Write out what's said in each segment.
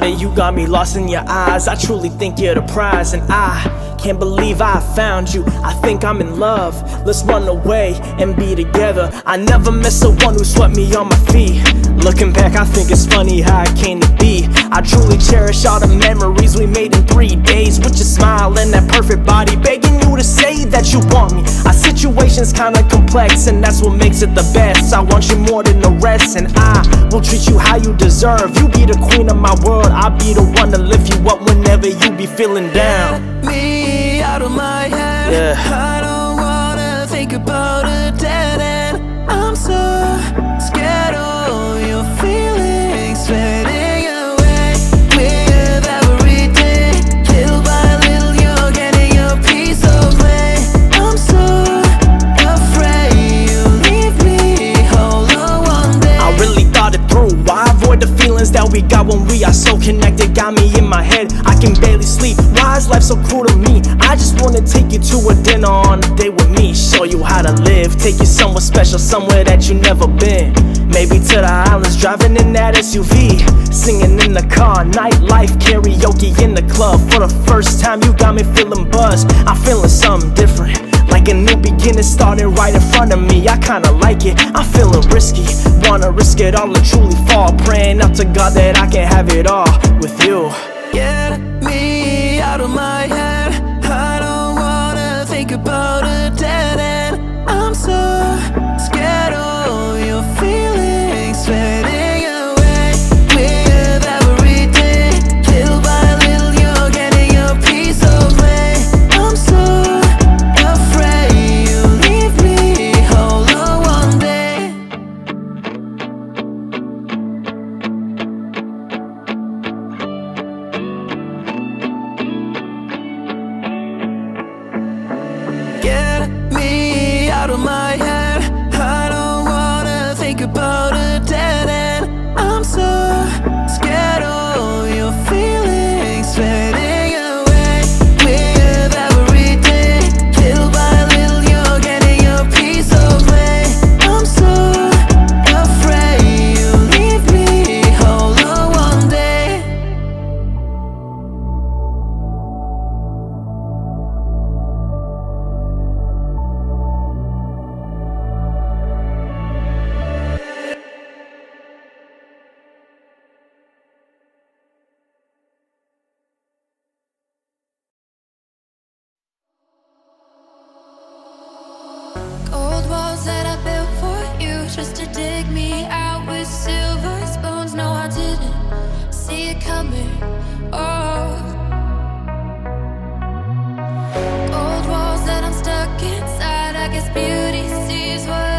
Shawty, you got me lost in your eyes. I truly think you're the prize, and I can't believe I found you. I think I'm in love. Let's run away and be together. I never miss the one who swept me on my feet. Looking back, I think it's funny how it came to be. I truly cherish all the memories we made in three days. With your smile and that perfect body, situation's kinda complex, and that's what makes it the best. I want you more than the rest, and I will treat you how you deserve. You be the queen of my world, I'll be the one to lift you up whenever you be feeling down. Get Me out of my head. Yeah. I don't wanna think about a when we are so connected? Got me in my head, I can barely sleep. Why is life so cruel to me? I just wanna take you to a dinner on a date with me. Show you how to live, take you somewhere special, somewhere that you never been. Maybe to the islands, driving in that SUV. Singing in the car, nightlife, karaoke in the club. For the first time, you got me feeling buzzed. I'm feeling something different. Like a new beginning starting right in front of me. I kinda like it, I'm feeling risky. Wanna risk it all and truly fall. Praying up to God that I can have it all with you. Get me out of my head. Inside. I guess beauty sees what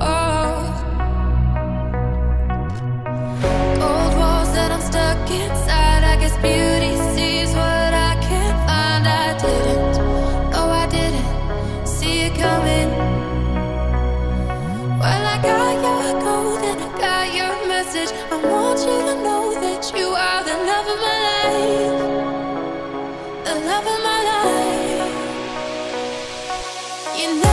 Oh. you oh, coming. Well like I go then, got your message. I want you to know that you are the love of my life, the love of my life. You know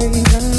know